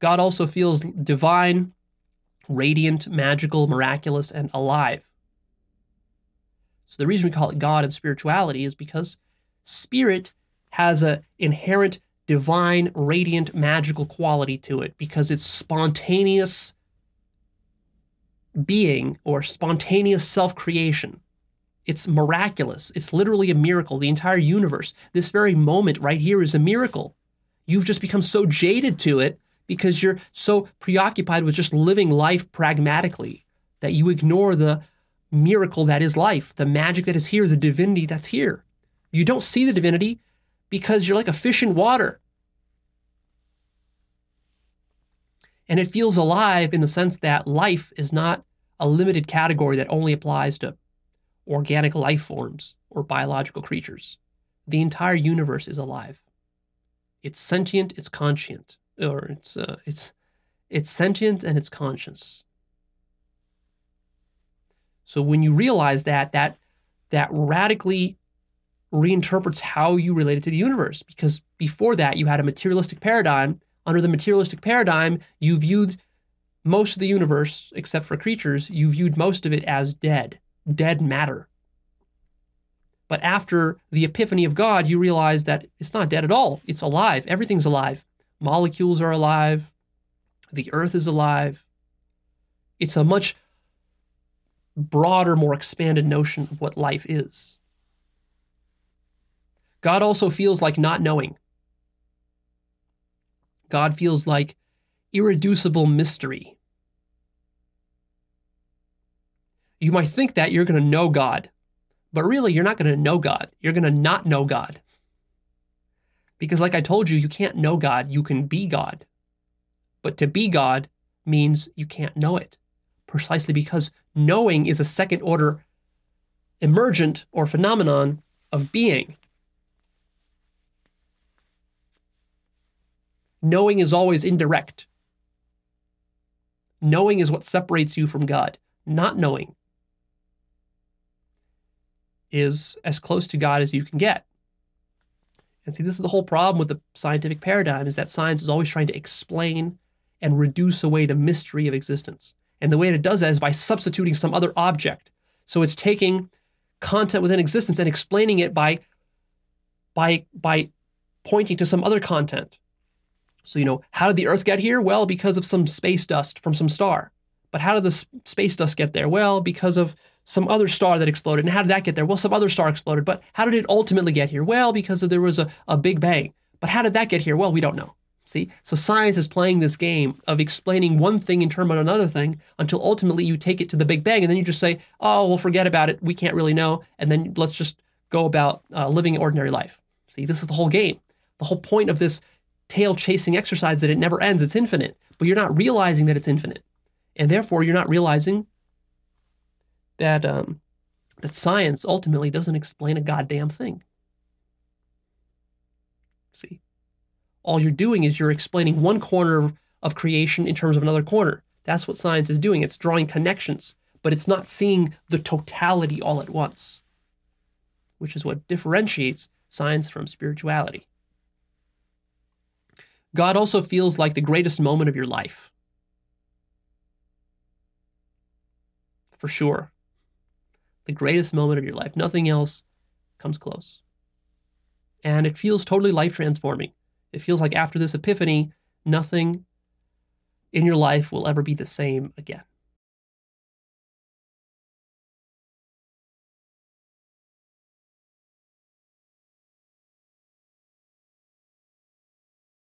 God also feels divine, radiant, magical, miraculous, and alive. So the reason we call it God and spirituality is because spirit has an inherent divine, radiant, magical quality to it because it's spontaneous being or spontaneous self creation. It's miraculous. It's literally a miracle. The entire universe, this very moment right here, is a miracle. You've just become so jaded to it because you're so preoccupied with just living life pragmatically that you ignore the miracle that is life, the magic that is here, the divinity that's here. You don't see the divinity because you're like a fish in water. And it feels alive in the sense that life is not a limited category that only applies to organic life forms or biological creatures. The entire universe is alive. It's sentient, it's conscient, or it's uh, it's it's sentient and it's conscious. So when you realize that, that that radically reinterprets how you related to the universe. Because before that, you had a materialistic paradigm. Under the materialistic paradigm, you viewed most of the universe, except for creatures, you viewed most of it as dead, dead matter. But after the epiphany of God, you realize that it's not dead at all. It's alive. Everything's alive. Molecules are alive. The earth is alive. It's a much broader, more expanded notion of what life is. God also feels like not knowing. God feels like irreducible mystery. You might think that you're going to know God, but really you're not going to know God. You're going to not know God. Because, like I told you, you can't know God, you can be God. But to be God means you can't know it, precisely because knowing is a second order emergent or phenomenon of being. Knowing is always indirect. Knowing is what separates you from God. Not knowing is as close to God as you can get. And see, this is the whole problem with the scientific paradigm is that science is always trying to explain and reduce away the mystery of existence. And the way it does that is by substituting some other object. So it's taking content within existence and explaining it by by by pointing to some other content. So, you know, how did the Earth get here? Well, because of some space dust from some star. But how did the space dust get there? Well, because of some other star that exploded. And how did that get there? Well, some other star exploded. But how did it ultimately get here? Well, because there was a, a big bang. But how did that get here? Well, we don't know. See? So science is playing this game of explaining one thing in terms of another thing until ultimately you take it to the big bang and then you just say, oh, well, forget about it. We can't really know. And then let's just go about uh, living an ordinary life. See, this is the whole game. The whole point of this tail chasing exercise that it never ends, it's infinite, but you're not realizing that it's infinite. And therefore, you're not realizing that um, that science ultimately doesn't explain a goddamn thing. See, all you're doing is you're explaining one corner of creation in terms of another corner. That's what science is doing. It's drawing connections, but it's not seeing the totality all at once, which is what differentiates science from spirituality. God also feels like the greatest moment of your life. For sure the greatest moment of your life. Nothing else comes close. And it feels totally life transforming. It feels like after this epiphany, nothing in your life will ever be the same again.